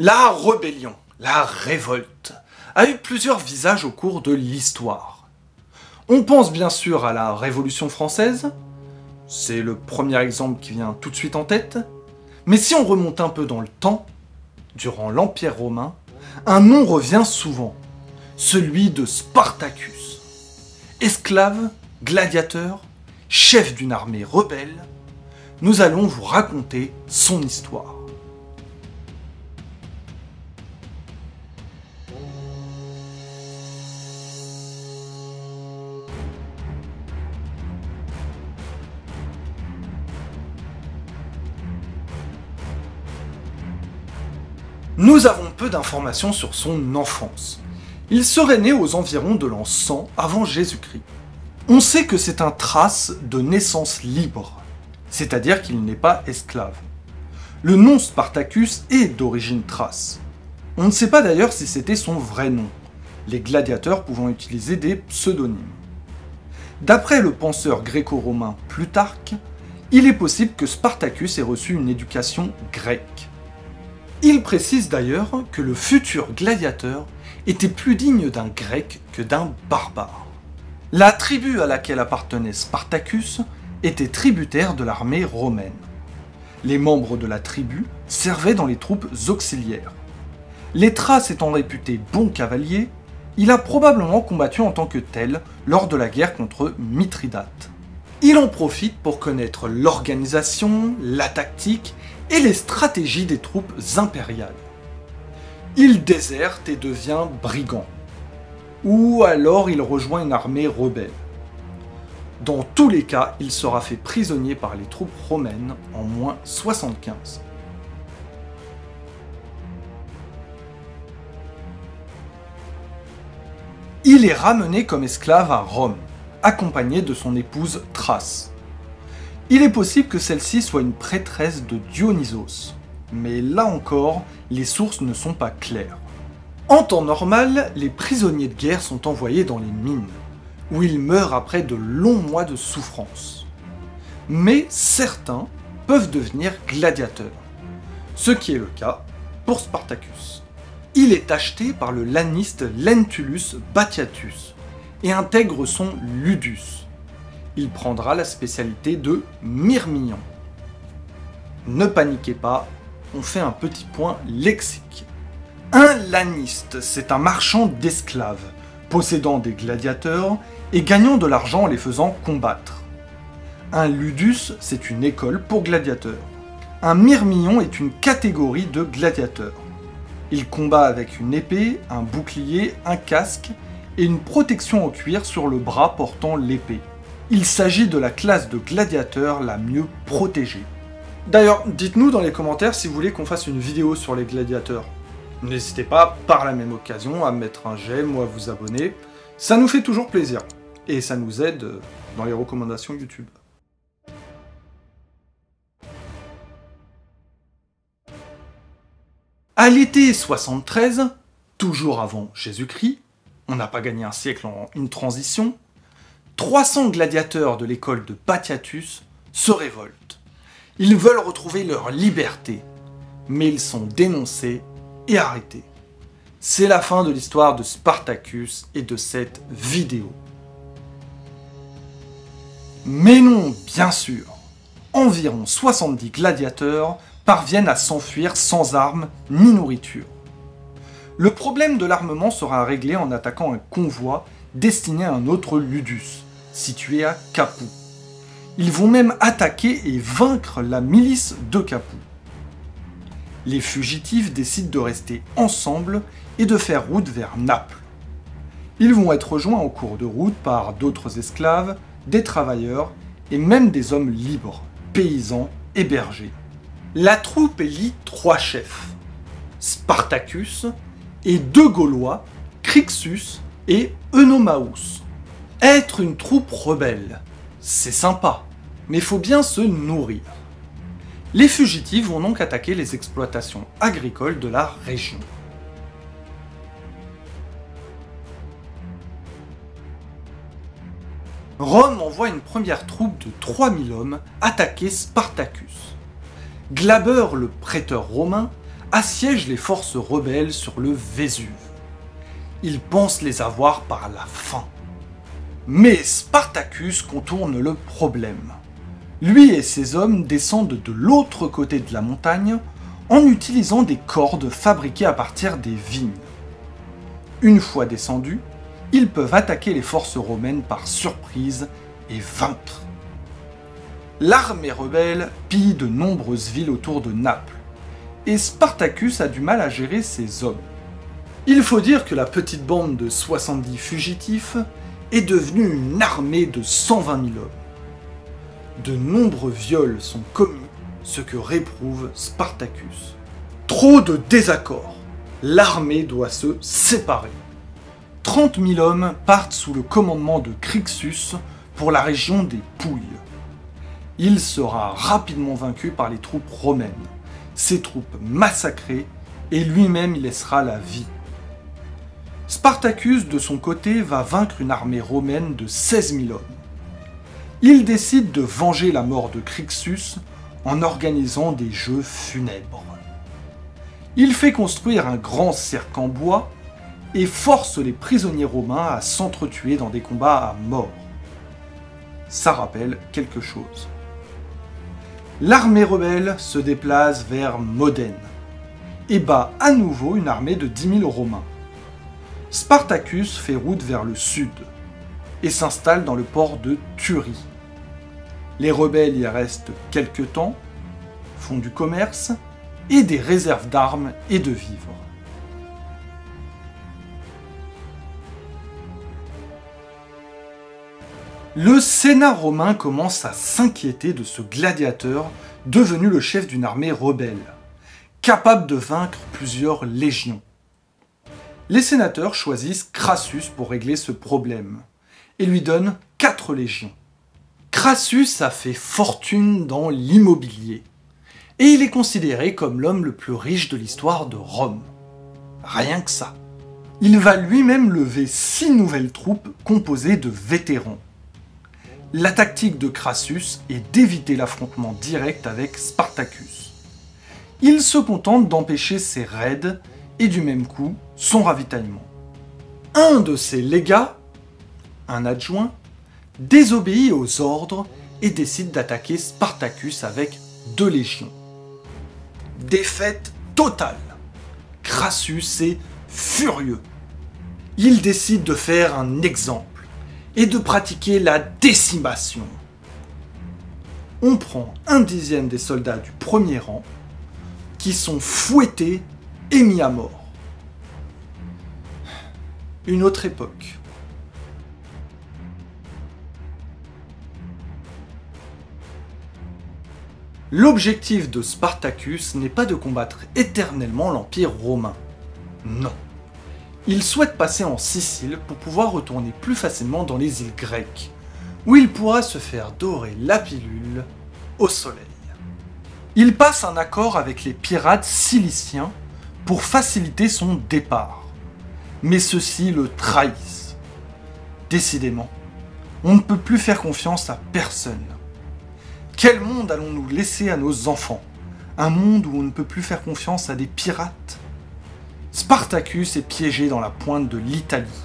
La rébellion, la révolte, a eu plusieurs visages au cours de l'histoire. On pense bien sûr à la Révolution française, c'est le premier exemple qui vient tout de suite en tête, mais si on remonte un peu dans le temps, durant l'Empire romain, un nom revient souvent, celui de Spartacus. Esclave, gladiateur, chef d'une armée rebelle, nous allons vous raconter son histoire. Nous avons peu d'informations sur son enfance. Il serait né aux environs de l'an 100 avant Jésus-Christ. On sait que c'est un trace de naissance libre, c'est-à-dire qu'il n'est pas esclave. Le nom Spartacus est d'origine thrace. On ne sait pas d'ailleurs si c'était son vrai nom, les gladiateurs pouvant utiliser des pseudonymes. D'après le penseur gréco-romain Plutarque, il est possible que Spartacus ait reçu une éducation grecque. Il précise d'ailleurs que le futur gladiateur était plus digne d'un grec que d'un barbare. La tribu à laquelle appartenait Spartacus était tributaire de l'armée romaine. Les membres de la tribu servaient dans les troupes auxiliaires. Les Thraces étant réputés bons cavaliers, il a probablement combattu en tant que tel lors de la guerre contre Mithridate. Il en profite pour connaître l'organisation, la tactique et les stratégies des troupes impériales. Il déserte et devient brigand. Ou alors il rejoint une armée rebelle. Dans tous les cas, il sera fait prisonnier par les troupes romaines en moins 75. Il est ramené comme esclave à Rome, accompagné de son épouse Thrace. Il est possible que celle-ci soit une prêtresse de Dionysos, mais là encore, les sources ne sont pas claires. En temps normal, les prisonniers de guerre sont envoyés dans les mines, où ils meurent après de longs mois de souffrance. Mais certains peuvent devenir gladiateurs, ce qui est le cas pour Spartacus. Il est acheté par le laniste Lentulus Batiatus et intègre son Ludus, il prendra la spécialité de Myrmillon. Ne paniquez pas, on fait un petit point lexique. Un laniste, c'est un marchand d'esclaves, possédant des gladiateurs et gagnant de l'argent en les faisant combattre. Un ludus, c'est une école pour gladiateurs. Un myrmillon est une catégorie de gladiateurs. Il combat avec une épée, un bouclier, un casque et une protection en cuir sur le bras portant l'épée. Il s'agit de la classe de gladiateurs la mieux protégée. D'ailleurs, dites-nous dans les commentaires si vous voulez qu'on fasse une vidéo sur les gladiateurs. N'hésitez pas, par la même occasion, à mettre un j'aime ou à vous abonner. Ça nous fait toujours plaisir. Et ça nous aide dans les recommandations YouTube. À l'été 73, toujours avant Jésus-Christ, on n'a pas gagné un siècle en une transition, 300 gladiateurs de l'école de Batiatus se révoltent. Ils veulent retrouver leur liberté, mais ils sont dénoncés et arrêtés. C'est la fin de l'histoire de Spartacus et de cette vidéo. Mais non, bien sûr. Environ 70 gladiateurs parviennent à s'enfuir sans armes ni nourriture. Le problème de l'armement sera réglé en attaquant un convoi destiné à un autre Ludus, situé à Capoue. Ils vont même attaquer et vaincre la milice de Capoue. Les fugitifs décident de rester ensemble et de faire route vers Naples. Ils vont être rejoints en cours de route par d'autres esclaves, des travailleurs et même des hommes libres, paysans et bergers. La troupe élit trois chefs, Spartacus et deux Gaulois, Crixus et Eunomaus. Être une troupe rebelle, c'est sympa, mais il faut bien se nourrir. Les fugitifs vont donc attaquer les exploitations agricoles de la région. Rome envoie une première troupe de 3000 hommes attaquer Spartacus. Glaber, le prêteur romain, assiègent les forces rebelles sur le Vésuve. Ils pensent les avoir par la fin. Mais Spartacus contourne le problème. Lui et ses hommes descendent de l'autre côté de la montagne en utilisant des cordes fabriquées à partir des vignes. Une fois descendus, ils peuvent attaquer les forces romaines par surprise et vaincre. L'armée rebelle pille de nombreuses villes autour de Naples, et Spartacus a du mal à gérer ses hommes. Il faut dire que la petite bande de 70 fugitifs est devenue une armée de 120 000 hommes. De nombreux viols sont commis, ce que réprouve Spartacus. Trop de désaccords. L'armée doit se séparer. 30 000 hommes partent sous le commandement de Crixus pour la région des Pouilles. Il sera rapidement vaincu par les troupes romaines, ses troupes massacrées, et lui-même y laissera la vie. Spartacus, de son côté, va vaincre une armée romaine de 16 000 hommes. Il décide de venger la mort de Crixus en organisant des jeux funèbres. Il fait construire un grand cercle en bois et force les prisonniers romains à s'entretuer dans des combats à mort. Ça rappelle quelque chose. L'armée rebelle se déplace vers Modène et bat à nouveau une armée de 10 000 Romains. Spartacus fait route vers le sud et s'installe dans le port de Thurie. Les rebelles y restent quelque temps, font du commerce et des réserves d'armes et de vivres. Le Sénat romain commence à s'inquiéter de ce gladiateur devenu le chef d'une armée rebelle, capable de vaincre plusieurs légions. Les sénateurs choisissent Crassus pour régler ce problème et lui donnent quatre légions. Crassus a fait fortune dans l'immobilier et il est considéré comme l'homme le plus riche de l'histoire de Rome. Rien que ça. Il va lui-même lever six nouvelles troupes composées de vétérans. La tactique de Crassus est d'éviter l'affrontement direct avec Spartacus. Il se contente d'empêcher ses raids et du même coup son ravitaillement. Un de ses légats, un adjoint, désobéit aux ordres et décide d'attaquer Spartacus avec deux légions. Défaite totale. Crassus est furieux. Il décide de faire un exemple et de pratiquer la décimation. On prend un dixième des soldats du premier rang qui sont fouettés mis à mort. Une autre époque. L'objectif de Spartacus n'est pas de combattre éternellement l'Empire romain. Non. Il souhaite passer en Sicile pour pouvoir retourner plus facilement dans les îles grecques, où il pourra se faire dorer la pilule au soleil. Il passe un accord avec les pirates ciliciens pour faciliter son départ. Mais ceux-ci le trahissent. Décidément, on ne peut plus faire confiance à personne. Quel monde allons-nous laisser à nos enfants? Un monde où on ne peut plus faire confiance à des pirates? Spartacus est piégé dans la pointe de l'Italie,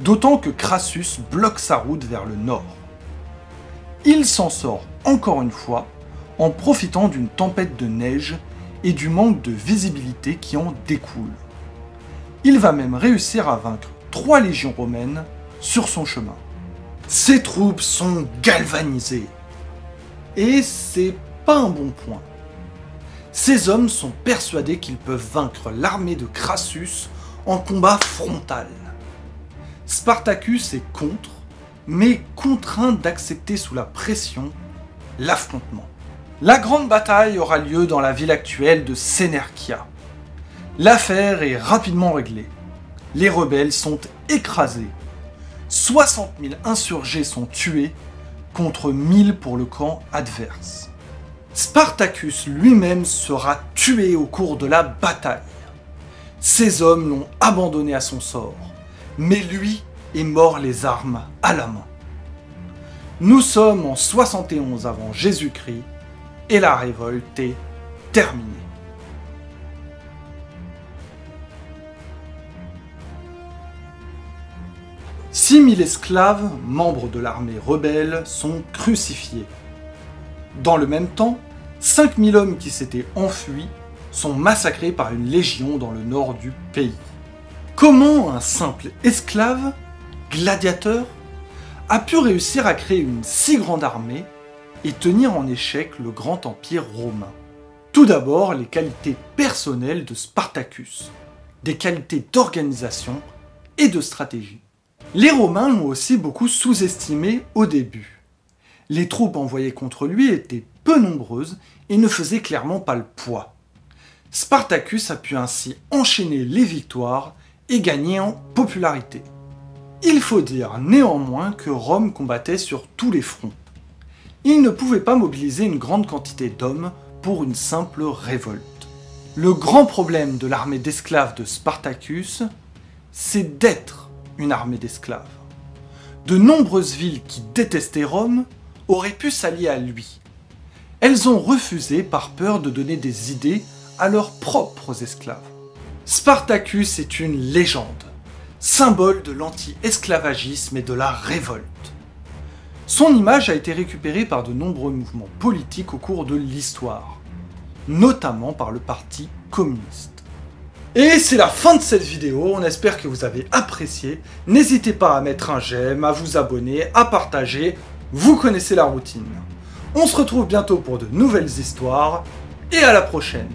d'autant que Crassus bloque sa route vers le nord. Il s'en sort encore une fois en profitant d'une tempête de neige et du manque de visibilité qui en découle. Il va même réussir à vaincre trois légions romaines sur son chemin. Ses troupes sont galvanisées et c'est pas un bon point. Ces hommes sont persuadés qu'ils peuvent vaincre l'armée de Crassus en combat frontal. Spartacus est contre, mais contraint d'accepter sous la pression l'affrontement. La grande bataille aura lieu dans la ville actuelle de Senerkia. L'affaire est rapidement réglée. Les rebelles sont écrasés. 60 000 insurgés sont tués contre 1000 pour le camp adverse. Spartacus lui-même sera tué au cours de la bataille. Ses hommes l'ont abandonné à son sort, mais lui est mort les armes à la main. Nous sommes en 71 avant Jésus-Christ et la révolte est terminée. Six mille esclaves, membres de l'armée rebelle, sont crucifiés. Dans le même temps, 5000 hommes qui s'étaient enfuis sont massacrés par une légion dans le nord du pays. Comment un simple esclave, gladiateur, a pu réussir à créer une si grande armée et tenir en échec le grand empire romain Tout d'abord, les qualités personnelles de Spartacus, des qualités d'organisation et de stratégie. Les Romains l'ont aussi beaucoup sous-estimé au début. Les troupes envoyées contre lui étaient peu nombreuses et ne faisaient clairement pas le poids. Spartacus a pu ainsi enchaîner les victoires et gagner en popularité. Il faut dire néanmoins que Rome combattait sur tous les fronts. Il ne pouvait pas mobiliser une grande quantité d'hommes pour une simple révolte. Le grand problème de l'armée d'esclaves de Spartacus, c'est d'être une armée d'esclaves. De nombreuses villes qui détestaient Rome auraient pu s'allier à lui. Elles ont refusé par peur de donner des idées à leurs propres esclaves. Spartacus est une légende, symbole de l'anti-esclavagisme et de la révolte. Son image a été récupérée par de nombreux mouvements politiques au cours de l'histoire, notamment par le Parti communiste. Et c'est la fin de cette vidéo, on espère que vous avez apprécié. N'hésitez pas à mettre un j'aime, à vous abonner, à partager, vous connaissez la routine. On se retrouve bientôt pour de nouvelles histoires, et à la prochaine